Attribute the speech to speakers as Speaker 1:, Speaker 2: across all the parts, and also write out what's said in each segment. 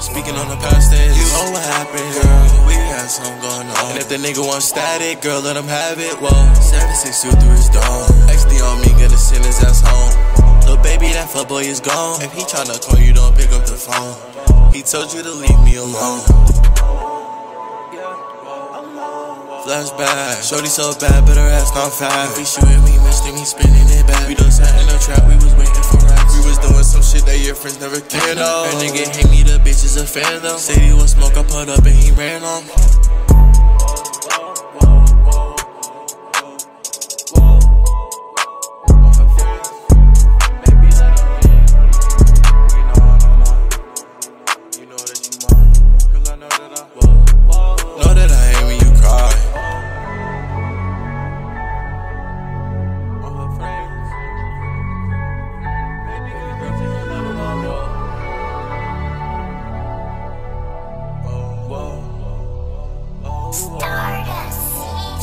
Speaker 1: Speaking on the past days, you know what happened, girl. We had going on. And if the nigga want static, girl, let him have it. Whoa, 7623 is done. XD on me, gonna send his ass home. Little baby, that fuckboy is gone. If he tryna call you, don't pick up the phone. He told you to leave me alone. Yeah. Flashback, shorty so bad, but her ass not fat. If he shooting me, missed him, he spinning it back. We done sat in the trap, we was waiting for racks. We was doing some shit that your friends never can know. That nigga hate me, the bitch is a fan though. Said he was smoke, I put up and he ran on.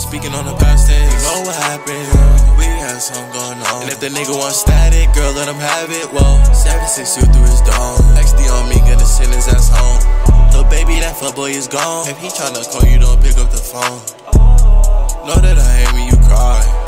Speaker 1: Speaking on the past days, you know what happened. We had something going on. And if the nigga wants static, girl, let him have it. Whoa, 76 through his dome. XD on me, gonna send his ass home. Little baby, that fuckboy is gone. If he tryna call you, don't pick up the phone. Know that I hate when you cry.